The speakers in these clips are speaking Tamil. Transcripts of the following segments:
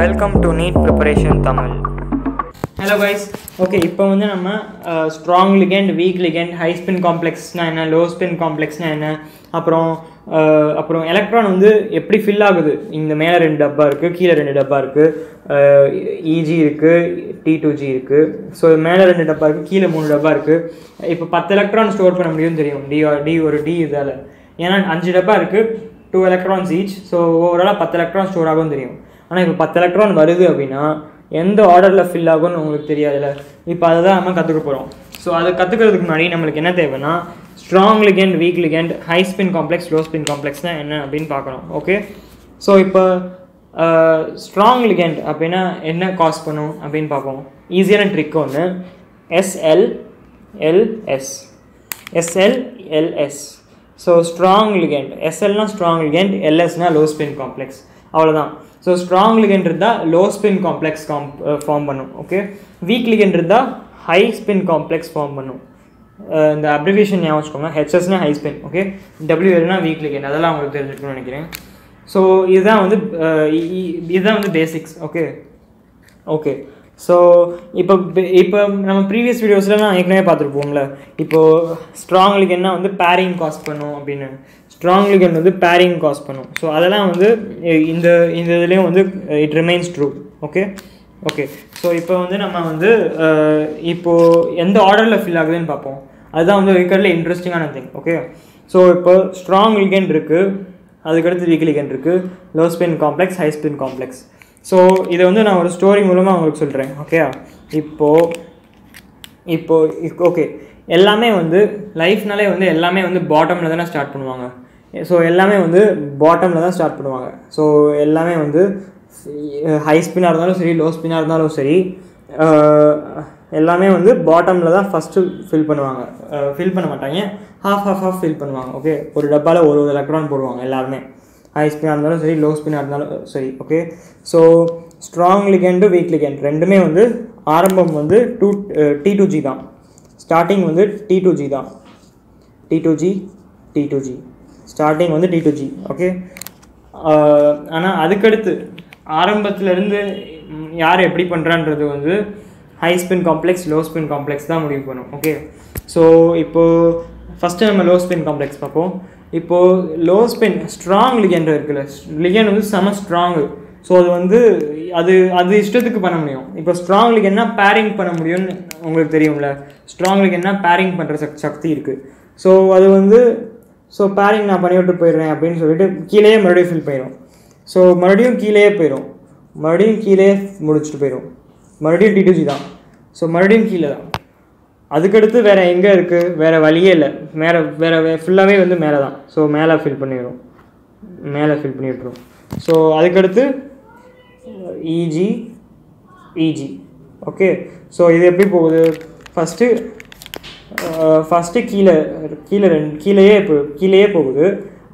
Welcome to NEET preparation Tamil hello guys okay இப்போ வந்து நம்ம strong ligand weak ligand high spin காம்ப்ளெக்ஸ்னால் என்ன லோ ஸ்பின் காம்ப்ளெக்ஸ்னால் என்ன அப்புறம் அப்புறம் எலக்ட்ரான் வந்து எப்படி ஃபில் ஆகுது? இந்த மேலே ரெண்டு டப்பா இருக்குது கீழே ரெண்டு டப்பா இருக்குது இஜி இருக்குது டி டூ ஜி இருக்குது ஸோ மேலே ரெண்டு டப்பா இருக்குது கீழே மூணு டப்பா இருக்குது இப்போ பத்து எலக்ட்ரான் ஸ்டோர் பண்ண முடியும்னு தெரியும். டி டி ஒரு டி இதால். ஏன்னா அஞ்சு டப்பா இருக்குது டூ எலக்ட்ரான்ஸ் ஈச் ஸோ ஓவராலாக பத்து எலக்ட்ரான் ஸ்டோர் ஆகும் தெரியும். ஆனால் இப்போ பத்து எலக்ட்ரான் வருது அப்படின்னா எந்த ஆர்டரில் ஃபில் ஆகும்னு உங்களுக்கு தெரியாதுல்ல. இப்போ அதை தான் நம்ம கற்றுக்க போகிறோம் ஸோ அதை கற்றுக்கிறதுக்கு முன்னாடி நம்மளுக்கு என்ன தேவைன்னா strong ligand weak ligand high spin complex low spin காம்ப்ளெக்ஸ்னால் என்ன அப்படின்னு பார்க்குறோம் ஓகே ஸோ இப்போ ஸ்ட்ராங் லிகெண்ட் அப்படின்னா என்ன காஸ் பண்ணும் அப்படின்னு பார்ப்போம். ஈஸியான ட்ரிக் ஒன்று SL LS SL LS so strong ligand எஸ்எல்னால் strong ligand எல்எஸ்னால் லோ ஸ்பின் காம்ப்ளெக்ஸ் அவ்வளோதான் ஸோ ஸ்ட்ராங் லிகெண்ட் இருந்தால் லோ ஸ்பின் காம்ப்ளெக்ஸ் காம் ஃபார்ம் பண்ணும் ஓகே வீக் லிகெண்ட் இருந்தால் ஹை ஸ்பின் காம்ப்ளெக்ஸ் ஃபார்ம் பண்ணும். Uh, இந்த அப்ரிவேஷன் ஞாபகம் வச்சுக்கோங்க. ஹெச்எஸ்னா ஹை ஸ்பின் ஓகே டபிள்யூஎல்னா வீக் லிகெண்ட் அதெல்லாம் உங்களுக்கு தெரிஞ்சுக்கணும்னு நினைக்கிறேன். ஸோ இதுதான் வந்து uh, இதுதான் வந்து பேசிக்ஸ் ஓகே ஓகே ஸோ இப்போ இப்போ நம்ம ப்ரீவியஸ் வீடியோஸ்லாம் ஏற்கனவே பார்த்துருப்போம்ல. இப்போது ஸ்ட்ராங் என்ன வந்து பேரிங் காஸ்ட் பண்ணும் அப்படின்னு. ஸ்ட்ராங் லிகண்ட் வந்து பேரிங் காஸ் பண்ணும். ஸோ அதெல்லாம் வந்து இந்த இந்த இதுலேயும் வந்து it remains true okay okay so இப்போ வந்து நம்ம வந்து இப்போது எந்த ஆர்டரில் ஃபில் ஆகுதுன்னு பார்ப்போம். அதுதான் வந்து இருக்கிறதுல இன்ட்ரெஸ்டிங்கான திங் ஓகே ஸோ இப்போ ஸ்ட்ராங் லிகெண்ட் இருக்குது அதுக்கடுத்து வீக் லிகெண்ட் இருக்குது low spin complex high spin complex so இதை வந்து நான் ஒரு ஸ்டோரி மூலமாக உங்களுக்கு சொல்கிறேன் ஓகே இப்போது இப்போது ஓகே எல்லாமே வந்து லைஃப்னாலே வந்து எல்லாமே வந்து பாட்டமில் தானே ஸ்டார்ட் பண்ணுவாங்க. ஸோ எல்லாமே வந்து பாட்டமில் தான் ஸ்டார்ட் பண்ணுவாங்க. ஸோ எல்லாமே வந்து ஹை ஸ்பின்னாக இருந்தாலும் சரி லோ ஸ்பின்னாக இருந்தாலும் சரி எல்லாமே வந்து பாட்டமில் தான் ஃபஸ்ட்டு ஃபில் பண்ணுவாங்க. ஃபில் பண்ண மாட்டாங்க. ஹாஃப் ஹாஃப் ஹாஃப் ஃபில் பண்ணுவாங்க. ஓகே ஒரு டப்பாவில் ஒரு ஒரு எலக்ட்ரான் போடுவாங்க எல்லாருமே. ஹை ஸ்பின்னாக இருந்தாலும் சரி லோ ஸ்பின்னாக இருந்தாலும் சரி. Okay so strong ligand weak ligand ரெண்டுமே வந்து ஆரம்பம் வந்து டூ டி டூ ஜி தான். ஸ்டார்டிங் வந்து டி டூ ஜி தான். T two g t two g starting வந்து டி டூ ஜி ஓகே ஆனால் அதுக்கடுத்து ஆரம்பத்துலேருந்து யார் எப்படி பண்ணுறான்றது வந்து high spin complex low spin complex தான் முடிவு பண்ணும் ஓகே ஸோ இப்போது ஃபஸ்ட்டு நம்ம லோ ஸ்பின் காம்ப்ளெக்ஸ் பார்ப்போம். இப்போது லோ ஸ்பின் ஸ்ட்ராங் லிகெண்ட் இருக்குல்ல லிகன் வந்து செம ஸ்ட்ராங்கு ஸோ அது வந்து அது அது இஷ்டத்துக்கு பண்ண முடியும். இப்போ ஸ்ட்ராங் லிகன்னா பேரிங் பண்ண முடியும்னு உங்களுக்கு தெரியும்ல. ஸ்ட்ராங் லிகன்னா பேரிங் பண்ணுற சக் சக்தி இருக்குது ஸோ அது வந்து ஸோ பேரிங் நான் பண்ணிவிட்டு போயிடுறேன் அப்படின்னு சொல்லிட்டு கீழேயே மறுபடியும் ஃபில் போயிடும் ஸோ மறுபடியும் கீழேயே போயிடும் மறுபடியும் கீழே முடிச்சுட்டு போயிடும் மறுபடியும் டிடிஜி தான். ஸோ மறுபடியும் கீழே தான். அதுக்கடுத்து வேறு எங்கே இருக்குது வேறு வழியே இல்லை. மேலே வேறு வே ஃபுல்லாகவே வந்து மேலே தான். ஸோ மேலே ஃபில் பண்ணிடும் மேலே ஃபில் பண்ணி விட்டுரும். ஸோ அதுக்கடுத்து இஜி இஜி ஓகே ஸோ இது எப்படி போகுது? ஃபஸ்ட்டு ஃபஸ்ட்டு கீழே கீழே ரெண்டு கீழேயே போ கீழேயே போகுது.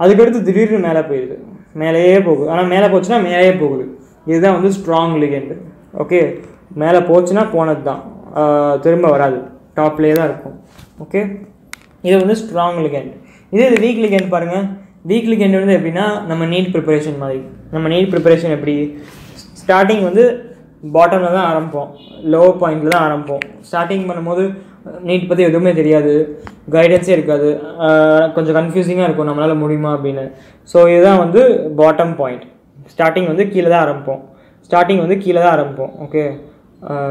அதுக்கடுத்து திடீர்னு மேலே போயிடுது மேலேயே போகுது. ஆனால் மேலே போச்சுன்னா மேலேயே போகுது. இதுதான் வந்து ஸ்ட்ராங் லிகெண்டு ஓகே மேலே போச்சுன்னா போனது தான் திரும்ப வராது. டாப்லேயே தான் இருக்கும். ஓகே இது வந்து ஸ்ட்ராங் லிகெண்ட் இதே இது வீக் லிகெண்ட் பாருங்கள் வீக் லிகெண்ட் வந்து எப்படின்னா நம்ம நீட் ப்ரிப்பரேஷன் மாதிரி. நம்ம நீட் ப்ரிப்பரேஷன் எப்படி? ஸ்டார்டிங் வந்து பாட்டமில் தான் ஆரம்பிப்போம். லோ பாயிண்டில் தான் ஆரம்பிப்போம். ஸ்டார்டிங் பண்ணும்போது நீட் பற்றி எதுவுமே தெரியாது. கைடன்ஸே இருக்காது. கொஞ்சம் கன்ஃபியூசிங்காக இருக்கும். நம்மளால் முடியுமா அப்படின்னு. ஸோ இதுதான் வந்து பாட்டம் பாயிண்ட் ஸ்டார்டிங் வந்து கீழே தான் ஆரம்பிப்போம். ஸ்டார்டிங் வந்து கீழே தான் ஆரம்பிப்போம். ஓகே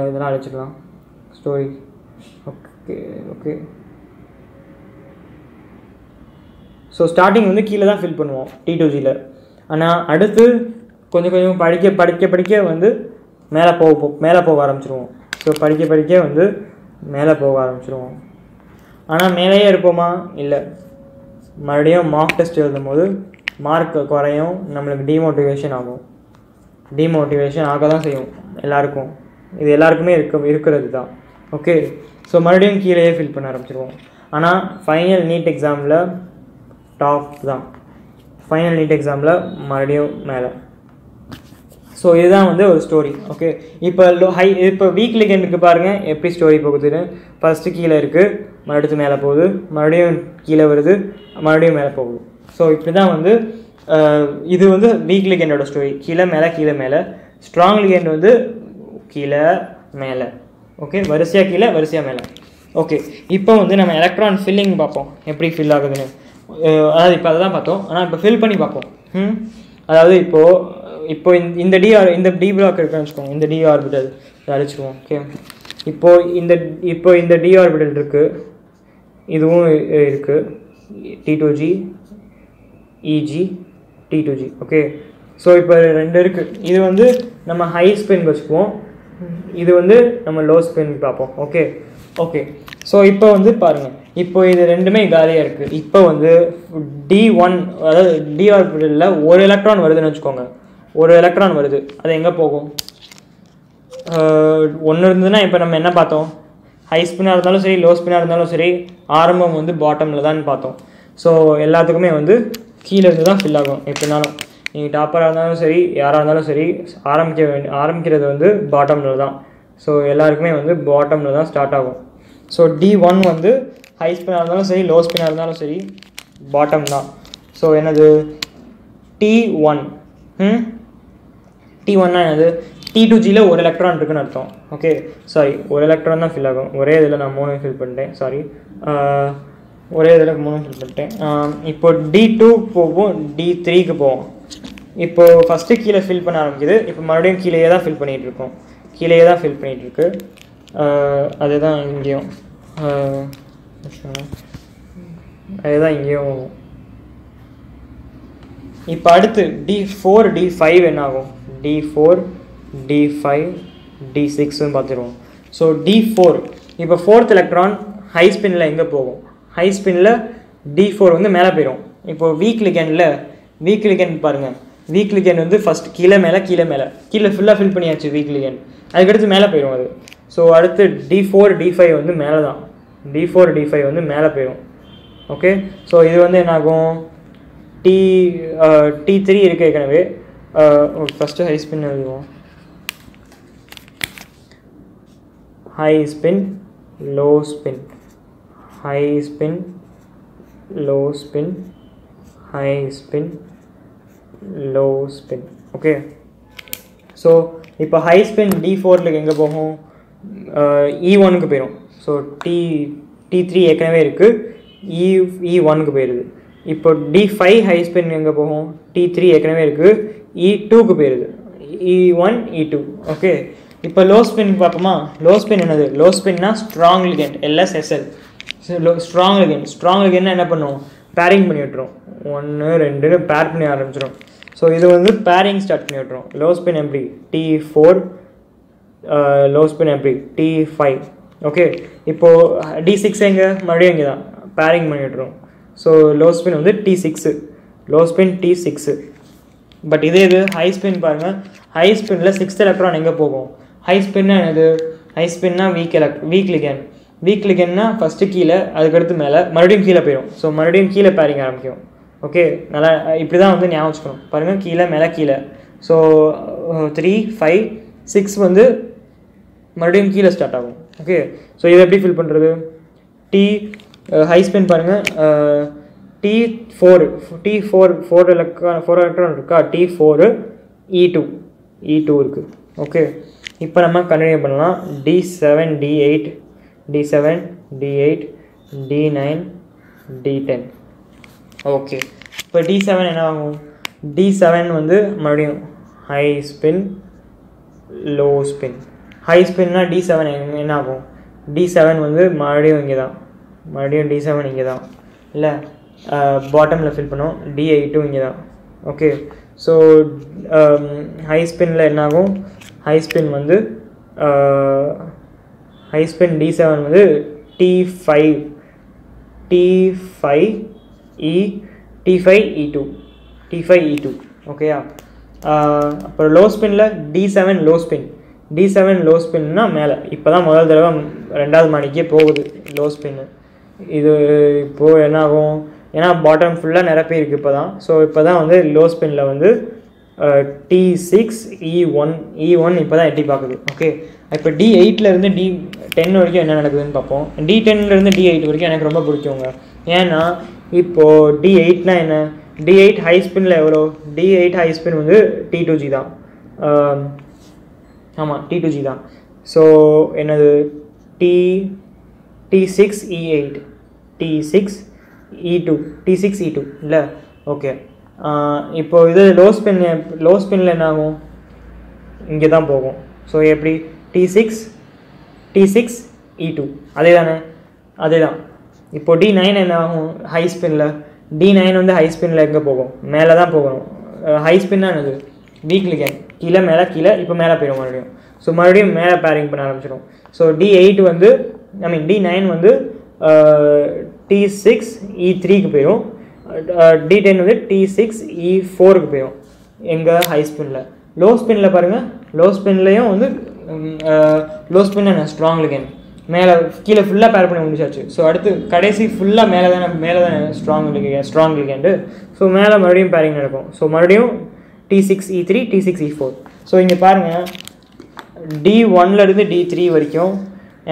இதெல்லாம் அழைச்சிக்கலாம் story okay okay so starting வந்து கீழே தான் ஃபில் பண்ணுவோம். டி டூ ஜியில் ஆனால் அடுத்து கொஞ்சம் கொஞ்சம் படிக்க படிக்க படிக்க வந்து மேலே போக மேலே போக ஆரம்பிச்சிருவோம். ஸோ படிக்க படிக்க வந்து மேலே போக ஆரம்பிச்சிருவோம். ஆனால் மேலேயே இருப்போமா? இல்லை. மறுபடியும் மார்க் டெஸ்ட் எழுதும் போது மார்க் குறையும் நம்மளுக்கு டிமோட்டிவேஷன் ஆகும். டிமோட்டிவேஷன் ஆக தான் செய்யும் எல்லாருக்கும். இது எல்லாருக்குமே இருக்க இருக்கிறது தான். ஓகே ஸோ மறுபடியும் கீழேயே ஃபில் பண்ண ஆரம்பிச்சிருவோம். ஆனால் ஃபைனல் நீட் எக்ஸாமில் டாப் தான். ஃபைனல் நீட் எக்ஸாமில் மறுபடியும் மேலே. ஸோ இதுதான் வந்து ஒரு ஸ்டோரி ஓகே இப்போ லோ ஹை இப்போ வீக் லிகெண்டுக்கு பாருங்கள் எப்படி ஸ்டோரி போகுதுன்னு. ஃபஸ்ட்டு கீழே இருக்குது மறுபடியும் மேலே போகுது மறுபடியும் கீழே வருது மறுபடியும் மேலே போகுது. ஸோ இப்படி தான் வந்து இது வந்து வீக் லிகெண்டோட ஸ்டோரி கீழே மேலே கீழே மேலே. ஸ்ட்ராங் லிகெண்ட் வந்து கீழே மேலே ஓகே வரிசையாக கீழே வரிசையாக மேலே. ஓகே இப்போ வந்து நம்ம எலக்ட்ரான் ஃபில்லிங் பார்ப்போம். எப்படி ஃபில் ஆகுதுன்னு. அதாவது இப்போ அதை தான் பார்த்தோம். ஆனால் இப்போ ஃபில் பண்ணி பார்ப்போம். ம்? அதாவது இப்போது இப்போ இந்த இந்த டி இந்த டி பிளாக் இருக்குன்னு வச்சுக்கோங்க. இந்த டி ஆர்பிட்டல் அழிச்சிருவோம் ஓகே இப்போ இந்த இப்போ இந்த டி ஆர்பிட்டல் இருக்குது இதுவும் இருக்குது t two g e g t two g okay so இப்போ ரெண்டு இருக்குது இது வந்து நம்ம ஹை ஸ்பின் வச்சுக்குவோம். இது வந்து நம்ம லோ ஸ்பின் பார்ப்போம் ஓகே ஓகே ஸோ இப்போ வந்து பாருங்கள் இப்போ இது ரெண்டுமே காலியாக இருக்குது இப்போ வந்து டி ஒன் அதாவது டி ஆர்பிட்டலில் ஒரு எலக்ட்ரான் வருதுன்னு வச்சுக்கோங்க. ஒரு எலக்ட்ரான் வருது. அது எங்கே போகும்? ஒன்று இருந்ததுன்னா இப்போ நம்ம என்ன பார்த்தோம்? ஹை ஸ்பின்னாக இருந்தாலும் சரி லோ ஸ்பின்னாக இருந்தாலும் சரி ஆரம்பம் வந்து பாட்டமில் தான் பார்த்தோம். ஸோ எல்லாத்துக்குமே வந்து கீழே இருந்து தான் ஃபில் ஆகும் எப்படினாலும். நீங்கள் டாப்பராக இருந்தாலும் சரி யாராக இருந்தாலும் சரி ஆரம்பிக்க வேண்டிய ஆரம்பிக்கிறது வந்து பாட்டமில் தான். ஸோ எல்லாருக்குமே வந்து பாட்டமில் தான் ஸ்டார்ட் ஆகும். ஸோ டி ஒன் வந்து ஹை ஸ்பின்னாக இருந்தாலும் சரி லோ ஸ்பின்னாக இருந்தாலும் சரி பாட்டம் தான். ஸோ என்னது? டி ஒன் ம்? டி ஒன்னா என்னது? டி டூ ஜியில் ஒரு எலக்ட்ரான் இருக்குன்னு அர்த்தம். ஓகே சாரி ஒரு எலக்ட்ரான் தான் ஃபில் ஆகும். ஒரே இதில் நான் மூணு ஃபில் பண்ணிட்டேன். சாரி ஒரே இதில் மூணு ஃபில் பண்ணிட்டேன். இப்போ டி டூ போகும். டி த்ரீக்கு போவோம் இப்போ ஃபஸ்ட்டு கீழே ஃபில் பண்ண ஆரம்பிக்குது. இப்போ மறுபடியும் கீழேயே தான் ஃபில் பண்ணிகிட்டு இருக்கோம். கீழேயே தான் ஃபில் பண்ணிகிட்டு இருக்கு. அதுதான் இங்கேயும். அதுதான் இங்கேயும் இப்போ அடுத்து டி ஃபோர் டி ஃபைவ் என்ன ஆகும்? D four d five d சிக்ஸ்னு பார்த்துருவோம். ஸோ டி ஃபோர் இப்போ ஃபோர்த் எலக்ட்ரான் ஹை ஸ்பின்னில் எங்கே போகும்? ஹை ஸ்பின்னில் டி ஃபோர் வந்து மேலே போயிடும் இப்போது வீக் லிகனில் வீக் லிகன் பாருங்கள் வீக் லிகன் வந்து ஃபஸ்ட் கீழே மேலே கீழே மேலே. கீழே ஃபுல்லாக ஃபில் பண்ணியாச்சு வீக் லிகன் அதுக்கடுத்து மேலே போயிடும் அது. ஸோ அடுத்து டி ஃபோர் டி ஃபைவ் வந்து மேலே தான் டி ஃபோர் டி ஃபைவ் வந்து மேலே போயிடும் ஓகே ஸோ இது வந்து என்னாகும்? டி டி த்ரீ இருக்கு ஏற்கனவே. ஃபஸ்ட்டு ஹை ஸ்பின் எழுதுவோம். High spin low spin high spin low spin high spin low spin okay so இப்போ ஹை ஸ்பின் டி ஃபோரில் எங்கே போகும்? இ ஒனுக்கு e போயிடும் ஸோ டி டி த்ரீ ஏற்கனவே இருக்குது இ e, இ e ஒனுக்கு போயிடுது இப்போ டி ஃபைவ் ஹை ஸ்பின் எங்கே போகும்? டி த்ரீ ஏற்கனவே இருக்குது இ டூக்கு போயிடுது e one e two okay இப்போ லோ ஸ்பின் பார்ப்போமா? லோ ஸ்பின் என்னது? Low ஸ்பின்னா strong ligand LS SL low strong ligand strong லிகெண்ட்னா என்ன பண்ணுவோம்? பேரிங் பண்ணி விட்டுரும். ஒன்று ரெண்டுன்னு பேர் பண்ணி ஆரம்பிச்சிடும் ஸோ இது வந்து பேரிங் ஸ்டார்ட் பண்ணி விட்டுரும். லோ ஸ்பின் எப்படி? டி ஃபோர் லோ ஸ்பின் எப்படி? டி ஃபைவ் ஓகே இப்போது டி சிக்ஸ் எங்கே? மறுபடியும் இங்கே தான் பேரிங் பண்ணி விட்டுரும். ஸோ லோ ஸ்பின் வந்து d six low spin d six but இதே இது ஹை ஸ்பின் பாருங்கள் ஹை ஸ்பின்னில் சிக்ஸ்த் எலக்ட்ரான் எங்கே போகும்? ஹை ஸ்பின்னா என்னது? High ஸ்பின்னா weak elect weak ligand weak லிகன்னா first கீழே அதுக்கடுத்து மேலே மறுபடியும் கீழே போயிடும் ஸோ மறுபடியும் கீழே பேரிங் ஆரம்பிக்கும். ஓகே நல்லா இப்படி தான் வந்து ஞாபகம் வச்சுக்கணும். பாருங்கள் கீழே மேலே கீழே. ஸோ த்ரீ ஃபைவ் சிக்ஸ் வந்து மறுபடியும் கீழே ஸ்டார்ட் ஆகும். ஓகே ஸோ இதை எப்படி ஃபில் பண்ணுறது டி ஹை uh, ஸ்பின் பாருங்கள் uh, d four d four four electron four electron இருக்கா? D four e two e two இருக்குது ஓகே இப்போ நம்ம கண்டினியூ பண்ணலாம். D seven d eight d seven d eight d nine d ten okay இப்போ டி செவன் என்ன ஆகும் டி செவன் வந்து மறுபடியும் high spin low spin high ஸ்பின்னா d seven என்ன ஆகும்? டி செவன் வந்து மறுபடியும் இங்கே தான் மறுபடியும் டி செவன் இங்கே தான் இல்லை? பாட்டமில் ஃபில் பண்ணோம் டிஐ டூ இங்கே தான் ஓகே ஸோ ஹை ஸ்பின்னில் என்னாகும்? ஹை ஸ்பின் வந்து ஹை ஸ்பின் டி செவன் வந்து d five d five e d five e two d five e two ஓகேயா அப்புறம் low ஸ்பின்னில் d seven low spin d seven low ஸ்பின்னா மேலே. இப்போ தான் முதல் தடவை ரெண்டாவது மாடிக்கே போகுது லோ ஸ்பின்னு இது இப்போது என்னாகும்? ஏன்னா பாட்டம் ஃபுல்லாக நிரப்பி இருக்குது இப்போ தான் ஸோ இப்போ தான் வந்து லோ ஸ்பின்னில் வந்து d six e one e one இப்போ தான் எட்டி பார்க்குது ஓகே இப்போ டி எயிட்லேருந்து டி டென் வரைக்கும் என்ன நடக்குதுன்னு பார்ப்போம் டி டென்லேருந்து டி எயிட் வரைக்கும் எனக்கு ரொம்ப பிடிக்குங்க. ஏன்னா இப்போது டி எயிட்னா என்ன? டி எயிட் ஹை ஸ்பின்னில் எவ்வளோ? டி எயிட் ஹை ஸ்பின் வந்து டி டூ ஜி தான். ஆமாம் டி டூ ஜி தான். ஸோ என்னது? D d six e eight d six e two d six e two இல்லை? ஓகே இப்போ இது லோ ஸ்பின் லோ ஸ்பின்னில் என்ன ஆகும் இங்கே தான் போகும். ஸோ எப்படி? D six d six e two அதே தானே அதே தான் இப்போ டி நைன் என்ன ஆகும் ஹை ஸ்பின்னில் டி நைன் வந்து ஹை ஸ்பின்னில் எங்கே போகும்? மேலே தான் போகணும் ஹை ஸ்பின்னா என்னது? வீக்லி கேன் கீழே மேலே கீழே இப்போ மேலே போயிடும் மறுபடியும். ஸோ மறுபடியும் மேலே பேரிங் பண்ண ஆரம்பிச்சிடும் ஸோ டி எயிட் வந்து ஐ மீன் டி நைன் வந்து டி சிக்ஸ் இ e த்ரீக்கு போயிடும் டி டென் வந்து டி சிக்ஸ் இ e ஃபோருக்கு போயிடும் எங்கள் ஹை ஸ்பின்னில் லோ ஸ்பின்னில் பாருங்கள் லோ ஸ்பின்லேயும் வந்து லோ ஸ்பின் என்ன ஸ்ட்ராங் லிகன் மேலே கீழே ஃபுல்லாக பேர் பண்ணி முடிச்சாச்சு. ஸோ அடுத்து கடைசி ஃபுல்லாக மேலே தானே மேலே தானே strong ligand strong ligand so மேலே மறுபடியும் பேரிங் நடக்கும். ஸோ மறுபடியும் d six e three d six e four so இங்கே பாருங்கள் டி ஒன்லேருந்து டி த்ரீ வரைக்கும்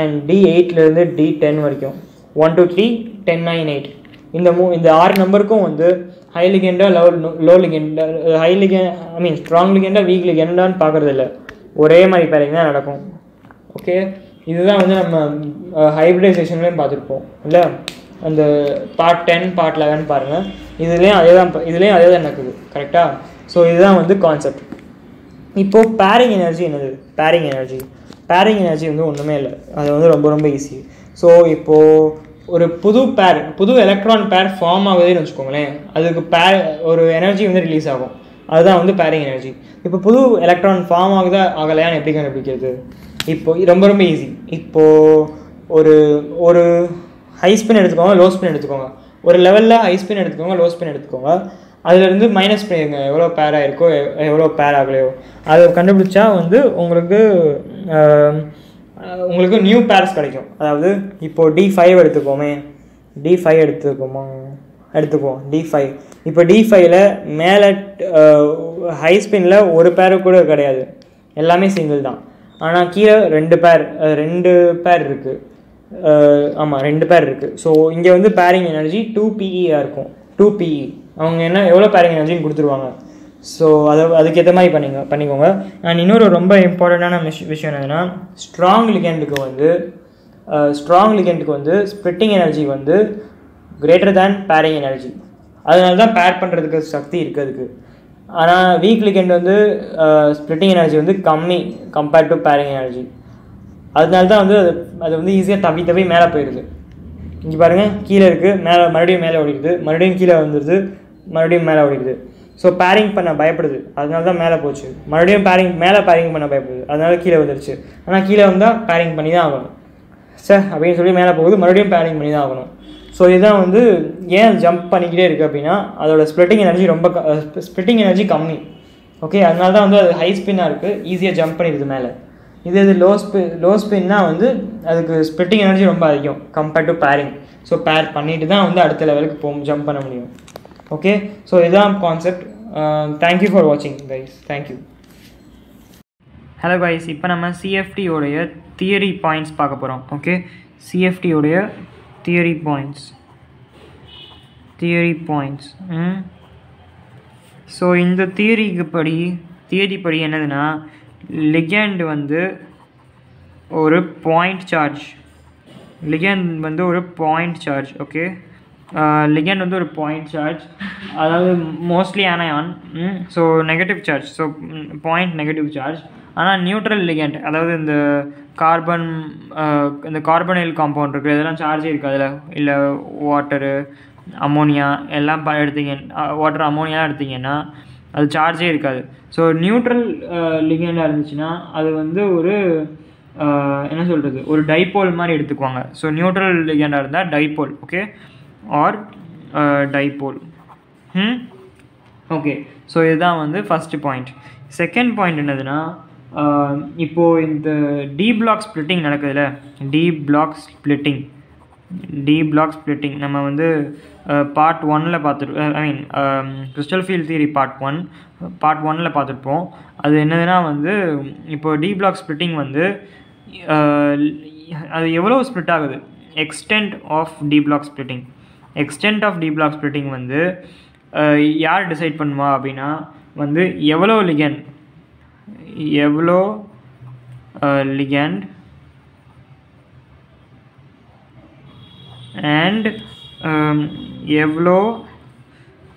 அண்ட் டி எயிட்லேருந்து டி டென் வரைக்கும். One two three ten nine eight இந்த மூ இந்த ஆறு நம்பருக்கும் வந்து ஹை லிகெண்டா low low லிகெண்டா high ligand I mean strong லிகெண்டா weak லிகெண்டான்னு பார்க்குறது இல்லை ஒரே மாதிரி பேரிங் தான் நடக்கும். ஓகே இதுதான் வந்து நம்ம ஹைப்ரிடைசேஷன்லேயும் பார்த்துருப்போம். இல்லை? அந்த பார்ட் டென் பார்ட் லெவன் பாருங்கள் இதுலேயும் அதே தான் இதுலேயும் அதே தான் நடக்குது. கரெக்டாக ஸோ இதுதான் வந்து கான்செப்ட் இப்போது பேரிங் எனர்ஜி என்னது? பேரிங் எனர்ஜி பேரிங் எனர்ஜி வந்து ஒன்றுமே இல்லை. அது வந்து ரொம்ப ரொம்ப ஈஸி ஸோ இப்போது ஒரு புது பேர் புது எலக்ட்ரான் பேர் ஃபார்ம் ஆகுதுன்னு வச்சுக்கோங்களேன். அதுக்கு பேர் ஒரு எனர்ஜி வந்து ரிலீஸ் ஆகும். அதுதான் வந்து பேரிங் எனர்ஜி இப்போ புது எலக்ட்ரான் ஃபார்ம் ஆகுதா ஆகலையான்னு எப்படி கண்டுபிடிக்கிறது? இப்போது ரொம்ப ரொம்ப ஈஸி இப்போது ஒரு ஒரு ஹை ஸ்பின் எடுத்துக்கோங்க லோ ஸ்பின் எடுத்துக்கோங்க. ஒரு லெவலில் ஹை ஸ்பின் எடுத்துக்கோங்க லோ ஸ்பின் எடுத்துக்கோங்க. அதுலேருந்து மைனஸ் பண்ணிடுங்க எவ்வளோ பேர் ஆயிருக்கோ எவ்வளோ பேர் ஆகலையோ. அதை கண்டுபிடிச்சா வந்து உங்களுக்கு உங்களுக்கு நியூ பேர்ஸ் கிடைக்கும். அதாவது இப்போது டி ஃபைவ் எடுத்துக்கோமே. டி ஃபைவ் எடுத்துக்கோமா? எடுத்துக்குவோம் டி ஃபைவ் இப்போ டி ஃபைவ்ல மேலே ஹை ஸ்பின்னில் ஒரு பேர் கூட கிடையாது. எல்லாமே சிங்கிள் தான். ஆனால் கீழே ரெண்டு பேர் ரெண்டு பேர் இருக்குது ஆமாம் ரெண்டு பேர் இருக்குது ஸோ இங்கே வந்து பேரிங் எனர்ஜி டூ பிஇயாக இருக்கும். டூ பிஇ அவங்க என்ன எவ்வளோ பேரிங் எனர்ஜின்னு கொடுத்துருவாங்க? ஸோ அதை அதுக்கேற்ற மாதிரி பண்ணிங்க பண்ணிக்கோங்க. அண்ட் இன்னொரு ரொம்ப இம்பார்ட்டண்ட்டான விஷயம் விஷயம் என்னதுன்னா ஸ்ட்ராங் லிகெண்டுக்கு வந்து uh, ஸ்ட்ராங் லிகெண்டுக்கு வந்து ஸ்ப்ளிட்டிங் எனர்ஜி வந்து கிரேட்டர் தேன் பேரிங் எனர்ஜி அதனால தான் பேர் பண்ணுறதுக்கு சக்தி இருக்குது அதுக்கு. ஆனால் வீக் லிகெண்ட் வந்து uh, ஸ்ப்ளிட்டிங் எனர்ஜி வந்து கம்மி கம்பேர்ட் டு பேரிங் எனர்ஜி அதனால தான் வந்து அது அது வந்து ஈஸியாக தவி தவி மேலே போயிடுது இங்கே பாருங்கள் கீழே இருக்குது மேலே மறுபடியும் மேலே ஓடிடுது மறுபடியும் கீழே வந்துடுது மறுபடியும் மேலே ஓடிடுது. ஸோ பேரிங் பண்ண பயப்படுது. அதனால தான் மேலே போச்சு. மறுபடியும் பேரிங் மேலே பேரிங் பண்ண பயப்படுது. அதனால கீழே வந்துருச்சு ஆனால் கீழே வந்தால் பேரிங் பண்ணி தான் ஆகணும். சார் அப்படின்னு சொல்லி மேலே போகுது. மறுபடியும் பேரிங் பண்ணி தான் ஆகணும். ஸோ இதுதான் வந்து ஏன் ஜம்ப் பண்ணிக்கிட்டே இருக்குது அப்படின்னா அதோட ஸ்ப்ளிட்டிங் எனர்ஜி ரொம்ப ஸ்ப்ளிட்டிங் எனர்ஜி கம்மி. ஓகே அதனால தான் வந்து அது ஹை ஸ்பின்னாக இருக்குது ஈஸியாக ஜம்ப் பண்ணிடுது மேலே. இது இது லோ ஸ்பி லோ ஸ்பின்னா வந்து அதுக்கு ஸ்ப்ளிட்டிங் எனர்ஜி ரொம்ப அதிகம் கம்பேர்ட் டு பேரிங் ஸோ பேர் பண்ணிட்டு தான் வந்து அடுத்த லெவலுக்கு போ ஜம்ப் பண்ண முடியும். ஓகே ஸோ இதுதான் கான்செப்ட் தேங்க்யூ ஃபார் வாட்சிங் guys thank you hello guys இப்போ நம்ம சிஎஃப்டியோடைய தியரி பாயிண்ட்ஸ் பார்க்க போகிறோம் okay சிஎஃப்டியோடைய theory points theory points so இந்த தியரிக்கு படி தியரி படி என்னதுன்னா லிகேண்ட் வந்து ஒரு பாயிண்ட் சார்ஜ் லிகேண்ட் வந்து ஒரு பாயிண்ட் சார்ஜ் ஓகே லிகெண்ட் வந்து ஒரு பாயிண்ட் சார்ஜ் அதாவது mostly anion so negative charge so point negative charge ஆனால் நியூட்ரல் லிகெண்ட் அதாவது இந்த கார்பன் இந்த கார்பனைல் காம்பவுண்ட் இருக்குது இதெல்லாம் சார்ஜே இருக்குது அதில் இல்லை வாட்டரு அமோனியா எல்லாம் ப எடுத்தீங்க வாட்டர் அமோனியா எடுத்தீங்கன்னா அது சார்ஜே இருக்காது. ஸோ நியூட்ரல் லிகெண்டாக இருந்துச்சுன்னா அது வந்து ஒரு என்ன சொல்கிறது ஒரு டைபோல் மாதிரி எடுத்துக்குவாங்க. ஸோ நியூட்ரல் லிகெண்டாக இருந்தால் dipole okay or dipole hmm okay so இதுதான் வந்து ஃபஸ்ட்டு பாயிண்ட் செகண்ட் பாயிண்ட் என்னதுன்னா uh, இப்போது இந்த D black splitting நடக்குதுல்ல D block splitting D block splitting நம்ம வந்து பார்ட் ஒன்னில் பார்த்துருப்போம் I mean crystal field theory part one part ஒன்னில் பார்த்துருப்போம். அது என்னதுன்னா வந்து இப்போ டி பிளாக் ஸ்ப்ளிட்டிங் வந்து uh, அது எவ்வளோ ஸ்ப்ளிட் ஆகுது? Extent of d block splitting extent of d block splitting வந்து யார் டிசைட் பண்ணுவா அப்படின்னா வந்து எவ்வளோ லிகண்ட் எவ்வளோ லிகண்ட் அண்ட் எவ்வளோ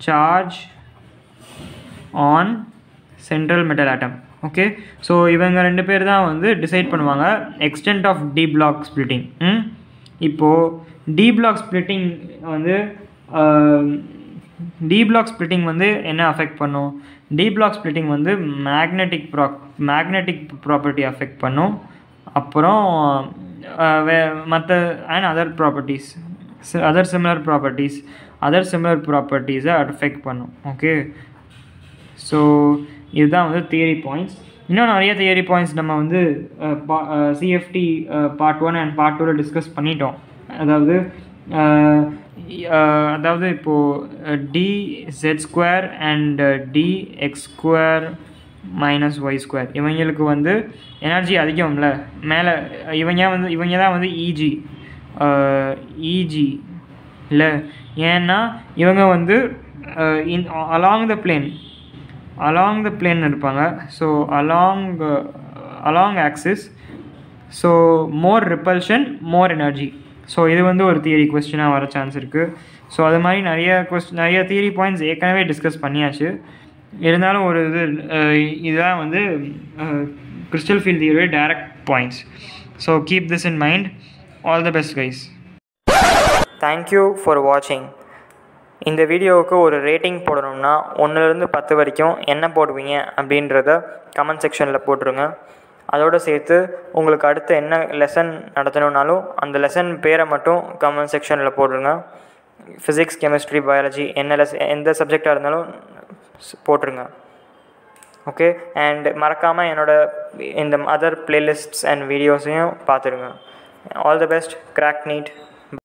charge on central metal atom okay so இவங்க ரெண்டு பேர் தான் வந்து டிசைட் பண்ணுவாங்க extent of D block splitting இப்போது டி பிளாக் ஸ்ப்ளிட்டிங் வந்து டி பிளாக் ஸ்ப்ளிட்டிங் வந்து என்ன அஃபெக்ட் பண்ணும்? டி பிளாக் ஸ்ப்ளிட்டிங் வந்து மேக்னெட்டிக் ப்ரா மேக்னெட்டிக் ப்ராப்பர்ட்டி அஃபெக்ட் பண்ணும். அப்புறம் வே மற்ற and other properties other similar properties other similar ப்ராப்பர்ட்டிஸை affect பண்ணும். ஓகே ஸோ இதுதான் வந்து தியரி பாயிண்ட்ஸ் இன்னும் நிறைய தியரி பாயிண்ட்ஸ் நம்ம வந்து CFT part one and part டூவில் டிஸ்கஸ் பண்ணிட்டோம். அதாவது அதாவது இப்போது d z square and d x square minus y square இவங்களுக்கு வந்து எனர்ஜி அதிகம்ல. மேலே இவங்க வந்து இவங்க தான் வந்து இஜி இஜி இல்லை ஏன்னா இவங்க வந்து in along the plane along the plane இருப்பாங்க. So along along axis so more repulsion more energy so இது வந்து ஒரு தியரி கொஸ்டினாக வர சான்ஸ் இருக்குது ஸோ அது மாதிரி நிறைய கொஸ்டின் நிறைய தியரி பாயிண்ட்ஸ் ஏற்கனவே டிஸ்கஸ் பண்ணியாச்சு. இருந்தாலும் ஒரு இது இதுதான் வந்து crystal field theory direct points so keep this in mind all the best guys thank you for வாட்சிங் இந்த வீடியோவுக்கு ஒரு ரேட்டிங் போடணும்னா ஒன்றுலேருந்து பத்து வரைக்கும் என்ன போடுவீங்க அப்படின்றத கமெண்ட் செக்ஷனில் போட்டுருங்க. அதோடு சேர்த்து உங்களுக்கு அடுத்து என்ன லெசன் நடத்தணுன்னாலும் அந்த லெசன் பேரை மட்டும் கமெண்ட் செக்ஷனில் போட்டுருங்க ஃபிசிக்ஸ் கெமிஸ்ட்ரி பயாலஜி என்ன லெஸ் எந்த சப்ஜெக்டாக இருந்தாலும் போட்டுருங்க. ஓகே அண்ட் மறக்காமல் என்னோட இந்த அதர் பிளேலிஸ்ட்ஸ் அண்ட் வீடியோஸையும் பார்த்துருங்க. All the best crack NEET